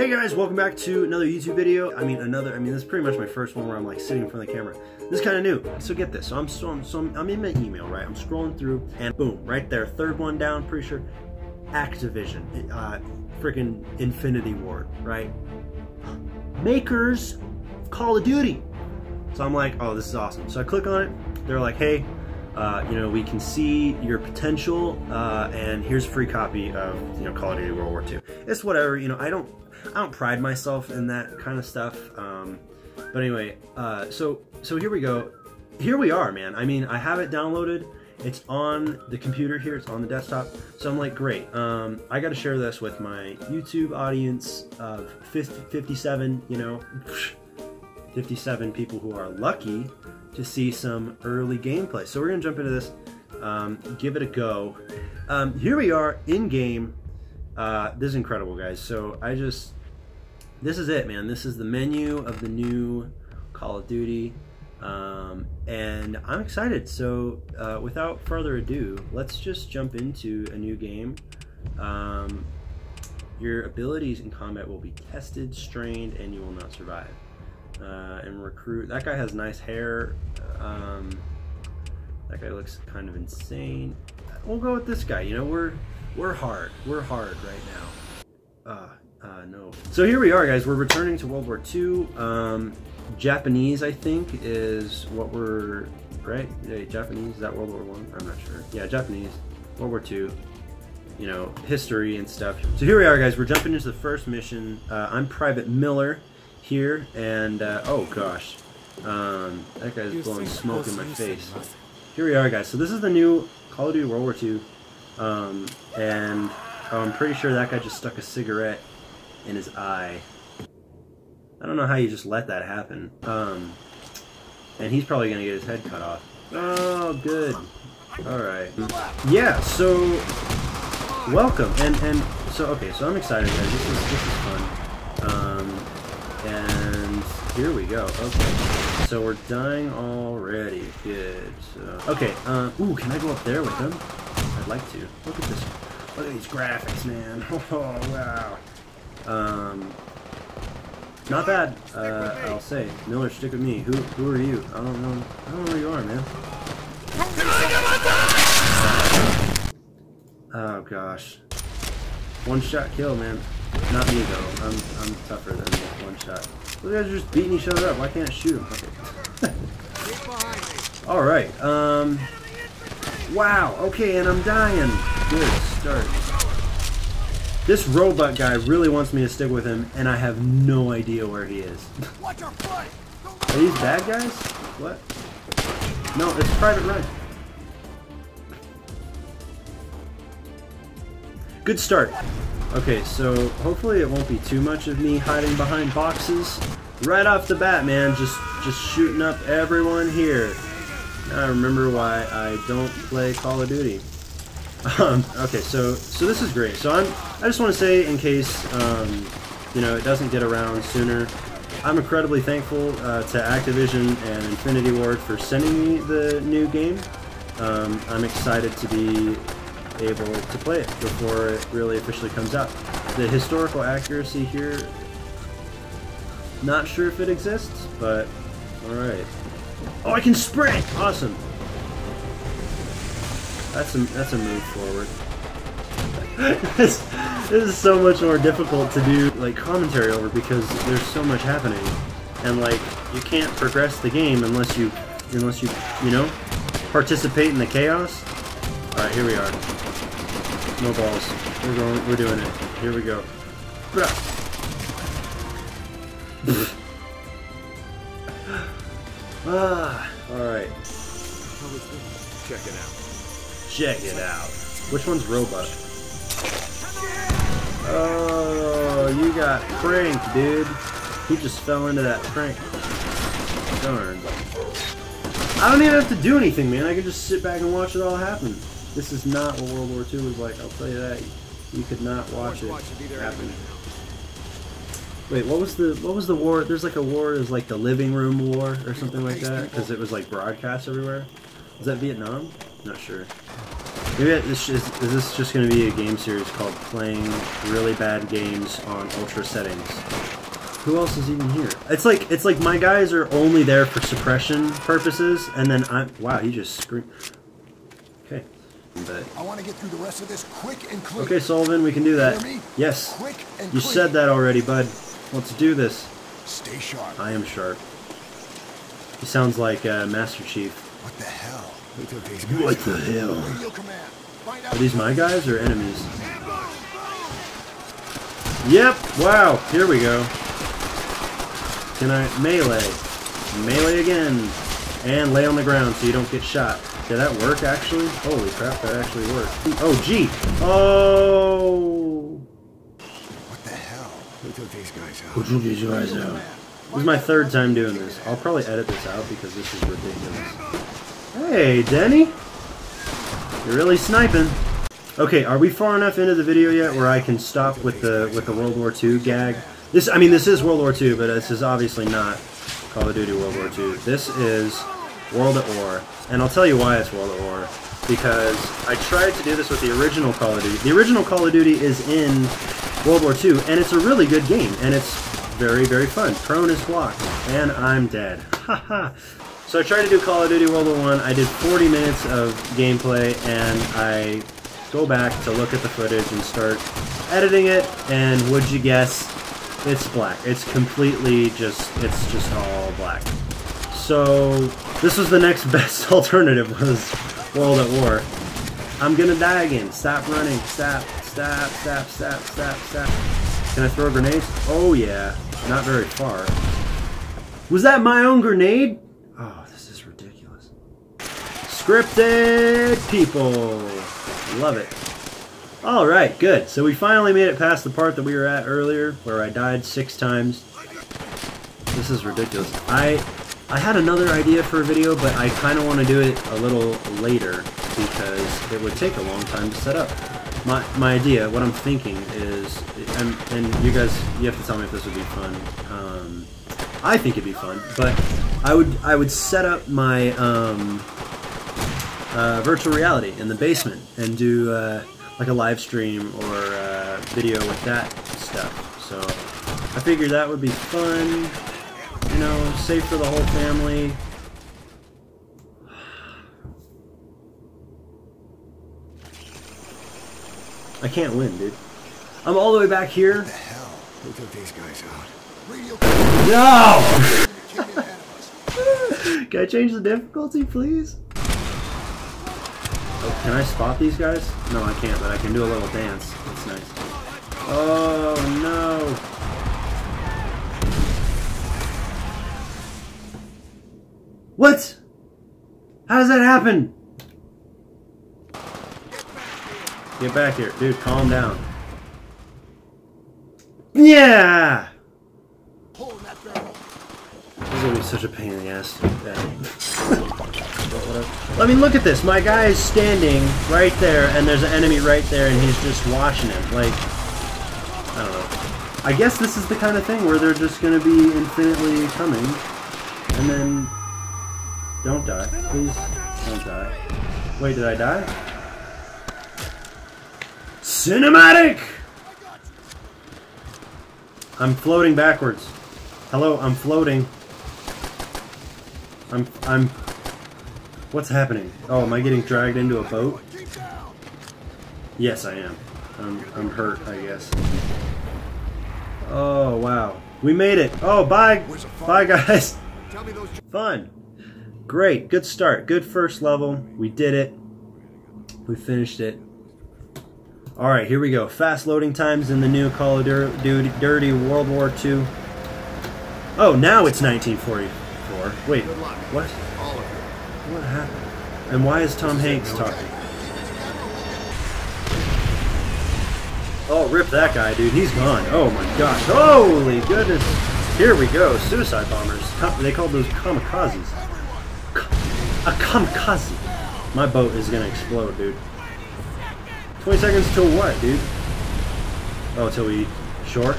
Hey guys, welcome back to another YouTube video. I mean, another, I mean, this is pretty much my first one where I'm like sitting in front of the camera. This is kind of new. So get this. So I'm, so I'm, so I'm, in my email, right? I'm scrolling through and boom, right there, third one down, pretty sure. Activision, uh, freaking Infinity Ward, right? Makers Call of Duty. So I'm like, oh, this is awesome. So I click on it. They're like, hey, uh, you know, we can see your potential, uh, and here's a free copy of, you know, Call of Duty World War II. It's whatever, you know, I don't, I don't pride myself in that kind of stuff. Um, but anyway, uh, so, so here we go. Here we are, man. I mean, I have it downloaded. It's on the computer here. It's on the desktop. So I'm like, great. Um, I got to share this with my YouTube audience of 50, 57, you know, 57 people who are lucky to see some early gameplay. So we're gonna jump into this, um, give it a go. Um, here we are in game. Uh, this is incredible, guys. So I just, this is it, man. This is the menu of the new Call of Duty. Um, and I'm excited. So uh, without further ado, let's just jump into a new game. Um, your abilities in combat will be tested, strained, and you will not survive uh, and recruit. That guy has nice hair. Um, that guy looks kind of insane. We'll go with this guy. You know, we're we're hard. We're hard right now. Uh, uh, no. So here we are, guys. We're returning to World War II. Um, Japanese, I think, is what we're right. Yeah, Japanese is that World War One? I'm not sure. Yeah, Japanese. World War II. You know, history and stuff. So here we are, guys. We're jumping into the first mission. Uh, I'm Private Miller here, and uh, oh gosh, um, that guy's blowing smoke in my face. Here we are, guys. So this is the new Call of Duty World War II, um, and oh, I'm pretty sure that guy just stuck a cigarette in his eye. I don't know how you just let that happen. Um, and he's probably gonna get his head cut off. Oh, good. All right. Yeah. So welcome, and and so okay. So I'm excited, guys. This is this is fun. Um, and here we go. Okay. So we're dying already. Good. So, okay. Uh, ooh, can I go up there with them? Like to. Look at this. Look at these graphics, man. Oh, wow. Um, not bad. Uh, I'll say. Miller, stick with me. Who who are you? I don't know. I don't know who you are, man. Oh gosh. One shot kill, man. Not me though. I'm I'm tougher than one shot. You guys are just beating each other up. Why can't I shoot them? Okay. All right. Um. Wow. Okay, and I'm dying. Good start. This robot guy really wants me to stick with him, and I have no idea where he is. Are these bad guys? What? No, it's Private Ryan. Good start. Okay, so hopefully it won't be too much of me hiding behind boxes. Right off the bat, man, just just shooting up everyone here. Now I remember why I don't play Call of Duty. Um, okay, so so this is great. So I'm I just want to say in case um, you know it doesn't get around sooner. I'm incredibly thankful uh, to Activision and Infinity Ward for sending me the new game. Um, I'm excited to be able to play it before it really officially comes out. The historical accuracy here, not sure if it exists, but alright. Oh, I can sprint! Awesome. That's a, that's a move forward. this, this is so much more difficult to do like commentary over because there's so much happening. And like, you can't progress the game unless you, unless you, you know, participate in the chaos. Alright, here we are. No balls. We're going. We're doing it. Here we go. ah. All right. Check it out. Check it out. Which one's Roebuck? Oh, you got pranked, dude. He just fell into that prank. Darn. I don't even have to do anything, man. I can just sit back and watch it all happen. This is not what World War II was like, I'll tell you that. You could not watch it happen. Wait, what was the what was the war? There's like a war, is like the living room war or something like that, because it was like broadcast everywhere. Was that Vietnam? Not sure. Maybe this is, is this just going to be a game series called playing really bad games on ultra settings? Who else is even here? It's like it's like my guys are only there for suppression purposes, and then I'm wow. He just screamed. Okay, but I want to get through the rest of this quick and clean. okay, Sullivan, we can do that. Yes, Quick and you said that already, bud. Let's do this. Stay sharp. I am sharp. He sounds like uh, Master Chief. What the hell? Who took these guys? What the hell? Radio command. Find out. Are these my guys or enemies? Yep, wow, here we go. Can I melee? Melee again. And lay on the ground so you don't get shot. Did that work actually? Holy crap, that actually worked. Oh, gee. Oh! Who took these guys out? One did you guys out? This is my third time doing this. I'll probably edit this out because this is ridiculous. Hey, Denny! You're really sniping. Okay, are we far enough into the video yet where I can stop with the with the World War II gag? This, I mean, this is World War II, but this is obviously not Call of Duty World War II. This is World at War, and I'll tell you why it's World at War. Because I tried to do this with the original Call of Duty. The original Call of Duty is in World War II, and it's a really good game, and it's very, very fun. Prone is blocked, and I'm dead. Haha. so I tried to do Call of Duty World War One. I. I did 40 minutes of gameplay, and I go back to look at the footage and start editing it, and would you guess, it's black. It's completely just, it's just all black. So this was the next best alternative was World at War. I'm gonna die again. Stop running. Stop. Stop. Stop. Stop. Stop. Stop. Can I throw grenades? Oh yeah. Not very far. Was that my own grenade? Oh, this is ridiculous. Scripted people. Love it. All right, good. So we finally made it past the part that we were at earlier, where I died six times. This is ridiculous. I I had another idea for a video, but I kind of want to do it a little later because it would take a long time to set up. My my idea, what I'm thinking is, and, and you guys, you have to tell me if this would be fun. Um, I think it'd be fun, but I would I would set up my um, uh, virtual reality in the basement and do uh, like a live stream or uh, video with that stuff. So I figured that would be fun. You know, safe for the whole family. I can't win, dude. I'm all the way back here. What the hell? Who took these guys out? Radio No! kick ahead of us. Can I change the difficulty, please? Oh, can I spot these guys? No, I can't, but I can do a little dance. That's nice. Oh, no. What? How does that happen? Get back here. Dude, calm down. Yeah! This is gonna be such a pain in the ass. I mean, look at this. My guy is standing right there, and there's an enemy right there, and he's just watching him. Like, I don't know. I guess this is the kind of thing where they're just gonna be infinitely coming, and then don't die, please. Don't die. Wait, did I die? Cinematic. I'm floating backwards. Hello, I'm floating. I'm I'm What's happening? Oh, am I getting dragged into a boat? Yes, I am. I'm I'm hurt, I guess. Oh, wow. We made it. Oh, bye. Where's the fun? Bye, guys. Tell me those. Fun. Great. Good start. Good first level. We did it. We finished it. All right, here we go. Fast loading times in the new Call of Duty Dirty World War II. Oh, now it's 1944. Wait, what? All of you. What happened? And why is Tom Hanks talking? Oh, rip that guy, dude. He's gone. Oh my gosh. Holy goodness. Here we go. Suicide bombers. They called those kamikazes. Ka- A kamikaze. My boat is gonna explode, dude. 20 seconds till what, dude? Oh, till we shore?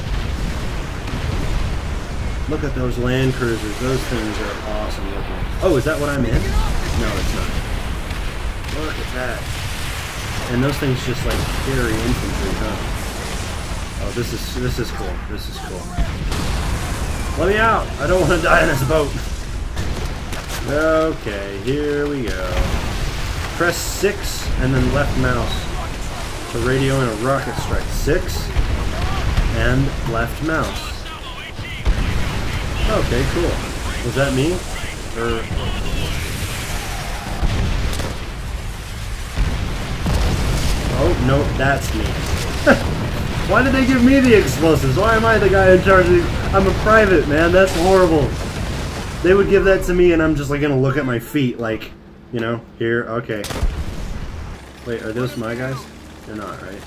Look at those land cruisers. Those things are awesome looking. Oh, is that what I'm in? No, it's not. Look at that. And those things just like carry infantry, huh? Oh, this is this is cool. This is cool. Let me out! I don't want to die in this boat. Okay, here we go. Press six and then left mouse to radio and a rocket strike. Six and left mouse. Okay, cool. Was that me? Or Oh, no, that's me. Why did they give me the explosives? Why am I the guy in charge? I'm a private, man. That's horrible. They would give that to me and I'm just like gonna look at my feet like, you know, here, okay. Wait, are those my guys? They're not, right?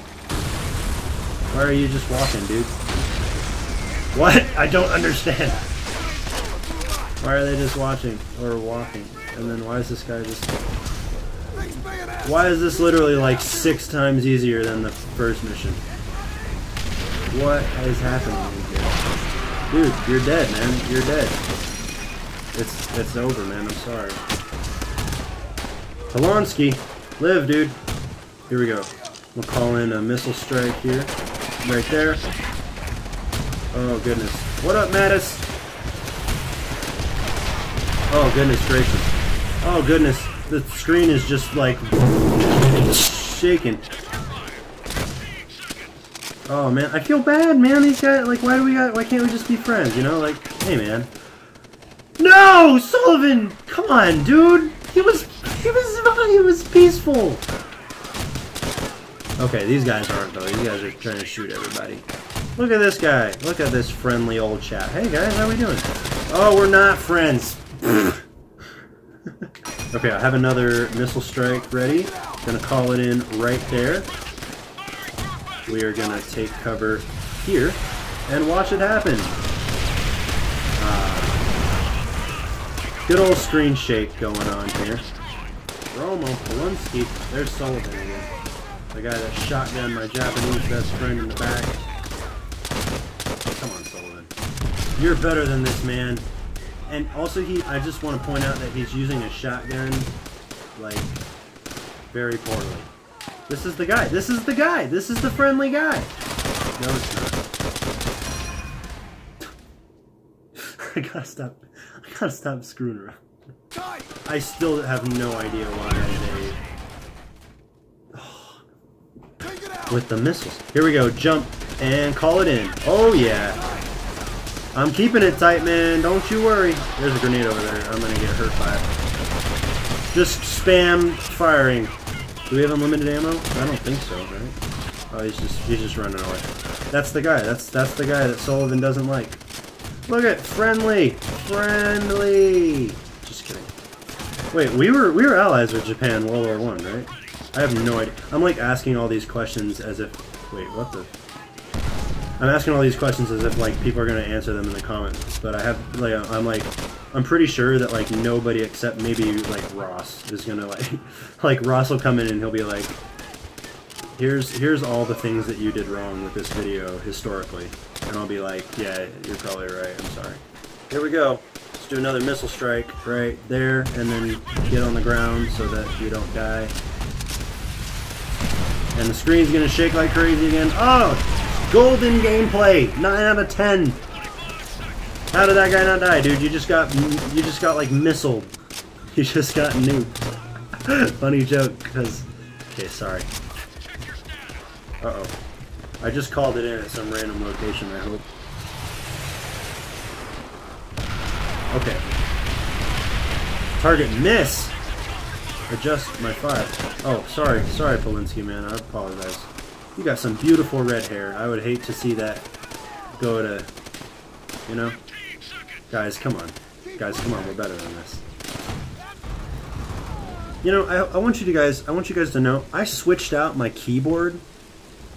Why are you just walking, dude? What? I don't understand. Why are they just watching or walking? And then why is this guy just why is this literally like six times easier than the first mission? What is happening here? Dude, you're dead, man. You're dead. It's it's over, man. I'm sorry. Polonsky, live, dude. Here we go. We'll call in a missile strike here. Right there. Oh, goodness. What up, Mattis? Oh, goodness gracious. Oh, goodness. The screen is just like shaking. Oh man, I feel bad, man. These guys, like, why do we got? Why can't we just be friends? You know, like, hey, man. No, Sullivan! Come on, dude. He was, he was, he was peaceful. Okay, these guys aren't though. These guys are trying to shoot everybody. Look at this guy. Look at this friendly old chap. Hey guys, how are we doing? Oh, we're not friends. okay, I have another missile strike ready. Gonna call it in right there. We are gonna take cover here and watch it happen. Uh, good old screen shake going on here. Romo Polanski. There's Sullivan again. The guy that shotgunned my Japanese best friend in the back. Come on, Sullivan. You're better than this, man. And also, he. I just want to point out that he's using a shotgun, like, very poorly. This is the guy. This is the guy. This is the friendly guy. No, it's not. I gotta stop. I gotta stop screwing around. I still have no idea why they with the missiles. Here we go. Jump and call it in. Oh yeah. I'm keeping it tight, man. Don't you worry. There's a grenade over there. I'm gonna get hurt by it. Just spam firing. Do we have unlimited ammo? I don't think so, right? Oh, he's just he's just running away. That's the guy. That's that's the guy that Sullivan doesn't like. Look at friendly, friendly. Just kidding. Wait, we were we were allies with Japan World War One, right? I have no idea. I'm like asking all these questions as if. Wait, what the? I'm asking all these questions as if like people are gonna answer them in the comments, but I have like I'm like I'm pretty sure that like nobody except maybe like Ross is gonna like like Ross will come in and he'll be like, here's here's all the things that you did wrong with this video historically, and I'll be like, yeah, you're probably right. I'm sorry. Here we go. Let's do another missile strike right there, and then get on the ground so that you don't die. And the screen's gonna shake like crazy again. Oh! Golden gameplay! 9 out of 10! How did that guy not die, dude? You just got, you just got like missiled. You just got nuked. Funny joke, because, okay, sorry. Uh-oh. I just called it in at some random location, I hope. Okay. Target miss! Adjust my fire. Oh, sorry, sorry, Polinsky, man. I apologize. You got some beautiful red hair. I would hate to see that go to, you know? Guys, come on. Guys, come on. We're better than this. You know, I, I want you to guys, I want you guys to know, I switched out my keyboard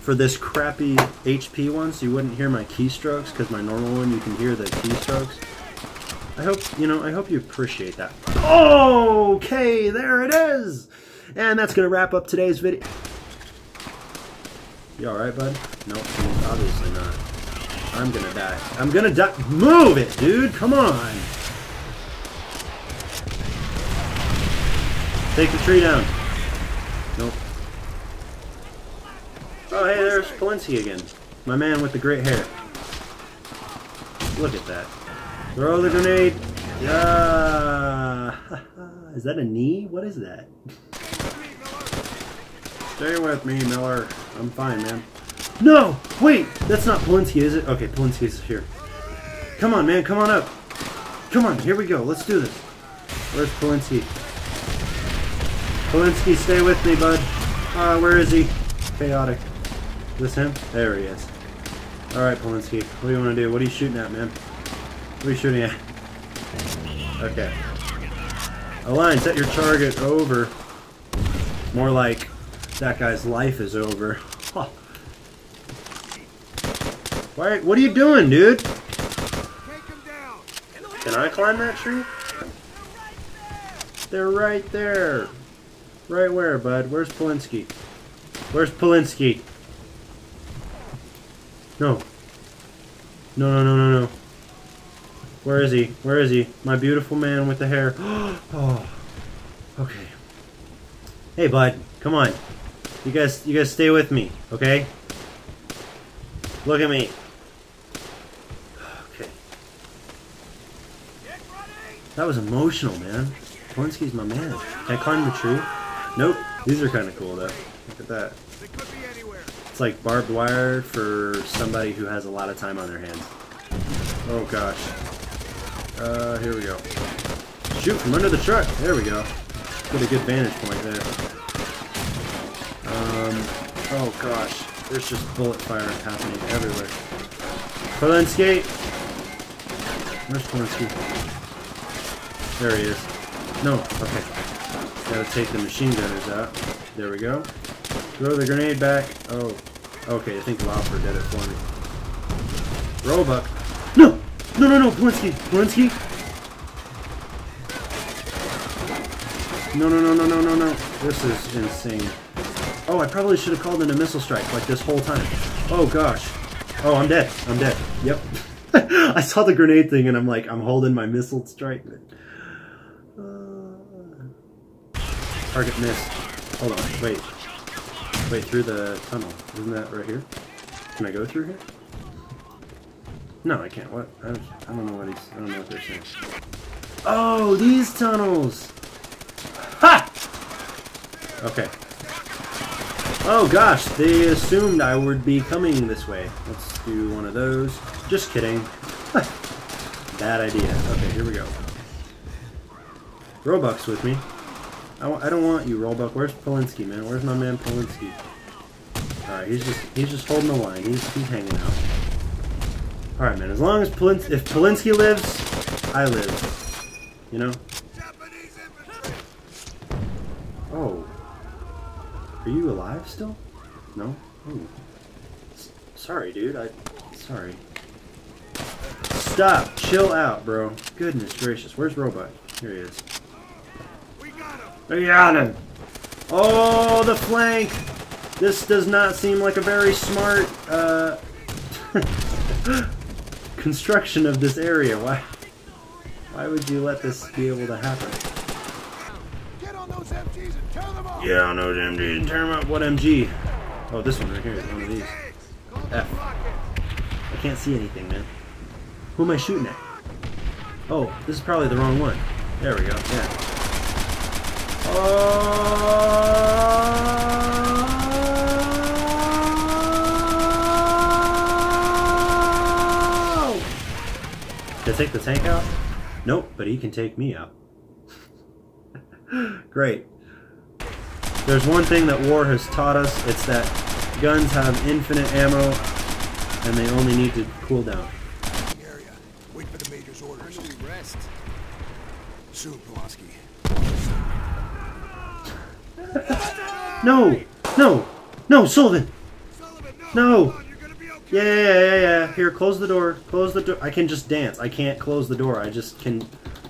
for this crappy HP one, so you wouldn't hear my keystrokes, because my normal one, you can hear the keystrokes. I hope, you know, I hope you appreciate that. Okay, there it is! And that's going to wrap up today's video. You alright, bud? Nope, obviously not. I'm gonna die. I'm gonna die. Move it, dude! Come on! Take the tree down. Nope. Oh, hey, there's Polinsky again. My man with the great hair. Look at that. Throw the grenade. Yeah. Is that a knee? What is that? Stay with me, Miller. I'm fine, man. No! Wait! That's not Polinsky, is it? Okay, Polinsky's here. Come on, man. Come on up. Come on. Here we go. Let's do this. Where's Polinsky? Polinsky, stay with me, bud. Uh, where is he? Chaotic. Is this him? There he is. Alright, Polinsky. What do you want to do? What are you shooting at, man? What are you shooting at? Okay. Align, set your target over. More like that guy's life is over. Huh. Why, what are you doing, dude? Can I climb that tree? They're right there. Right where, bud? Where's Polinsky? Where's Polinsky? No. No, no, no, no, no. Where is he? Where is he? My beautiful man with the hair. oh. Okay. Hey, bud. Come on. You guys, you guys stay with me, okay? Look at me. Okay. That was emotional, man. Polinsky's my man. Can I climb the tree? Nope. These are kind of cool, though. Look at that. It's like barbed wire for somebody who has a lot of time on their hands. Oh, gosh. Uh, here we go. Shoot from under the truck. There we go. Get a good vantage point there. Um, oh, gosh. There's just bullet fire happening everywhere. Polinsky! Where's Polinsky? There he is. No, okay. Gotta take the machine gunners out. There we go. Throw the grenade back. Oh, okay. I think Laufer did it for me. Roebuck. No! No, no! Polinsky! Polinsky! No, no, no, no, no, no, no. This is insane. Oh, I probably should have called in a missile strike like this whole time. Oh, gosh. Oh, I'm dead. I'm dead. Yep. I saw the grenade thing and I'm like, I'm holding my missile strike. Uh, target missed. Hold on. Wait. Wait, through the tunnel. Isn't that right here? Can I go through here? No, I can't. What? I don't, know what he's. I don't know what they're saying. Oh, these tunnels! Ha! Okay. Oh gosh, they assumed I would be coming this way. Let's do one of those. Just kidding. Bad idea. Okay, here we go. Roebuck's with me. I w I don't want you, Roebuck. Where's Polinsky, man? Where's my man Polinsky? Alright, he's just he's just holding the line. He's he's hanging out. Alright, man. As long as Polins if Polinsky lives, I live. You know? Oh. Are you alive still? No? Oh. Sorry, dude. I. Sorry. Stop. Chill out, bro. Goodness gracious. Where's Robot? Here he is. We got him. I got him. Oh, the flank. This does not seem like a very smart uh, construction of this area. Why? Why would you let this be able to happen? Get on those MGs and tear them off. Yeah, I know MG. Turn 'em up. What MG? Oh, this one right here. One of these. F. I can't see anything, man. Who am I shooting at? Oh, this is probably the wrong one. There we go. Yeah. Oh! Can I take the tank out? Nope, but he can take me out. Great. There's one thing that war has taught us, it's that guns have infinite ammo and they only need to cool down. Area. Wait for the major's orders. Rest. Soon, Pulaski. No! No! No, Sullivan! Sullivan, No! Come Yeah, yeah, yeah, yeah, yeah. Here, close the door. Close the door. I can just dance. I can't close the door. I just can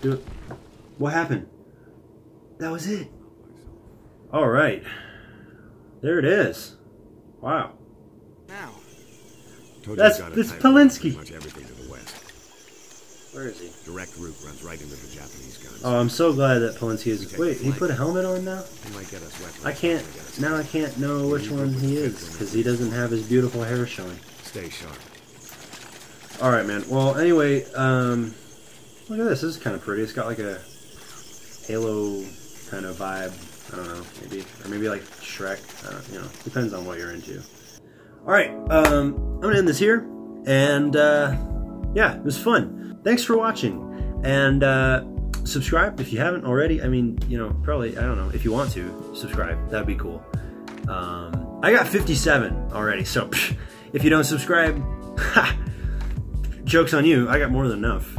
do it. What happened? That was it. All right. There it is. Wow. Now, That's- I got a that's tight line on Polinsky. pretty Much everything to the west. Where is he? Direct route runs right into the Japanese guns. Oh, I'm so glad that Polinsky is. Wait, he put a helmet on now. He might get us. I can't. Now I can't know which one he is because he doesn't have his beautiful hair showing. Stay sharp. All right, man. Well, anyway, um, look at this. This is kind of pretty. It's got like a Halo kind of vibe. I don't know, maybe, or maybe like Shrek. You know, depends on what you're into. All right, um, I'm gonna end this here, and uh, yeah, it was fun. Thanks for watching, and uh, subscribe if you haven't already. I mean, you know, probably I don't know if you want to subscribe. That'd be cool. Um, I got 57 already, so psh, if you don't subscribe, ha, jokes on you. I got more than enough.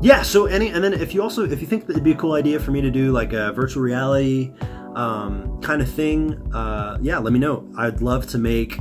Yeah. So any, and then if you also if you think that it'd be a cool idea for me to do like a virtual reality um, kind of thing, uh, yeah, let me know. I'd love to make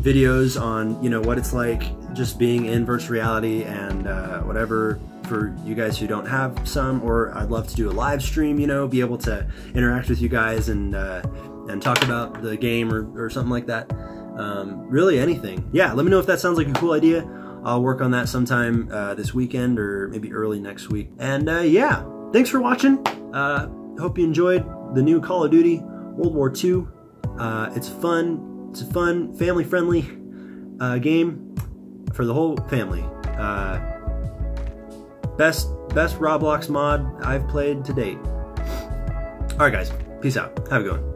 videos on you know what it's like just being in virtual reality and uh, whatever for you guys who don't have some or I'd love to do a live stream you know be able to interact with you guys and uh, and talk about the game or, or something like that um, really anything yeah let me know if that sounds like a cool idea I'll work on that sometime uh, this weekend or maybe early next week and uh, yeah thanks for watching uh, hope you enjoyed the new Call of Duty World War II uh, it's fun it's a fun, family-friendly uh, game for the whole family. Uh, best best Roblox mod I've played to date. All right, guys. Peace out. Have a good one.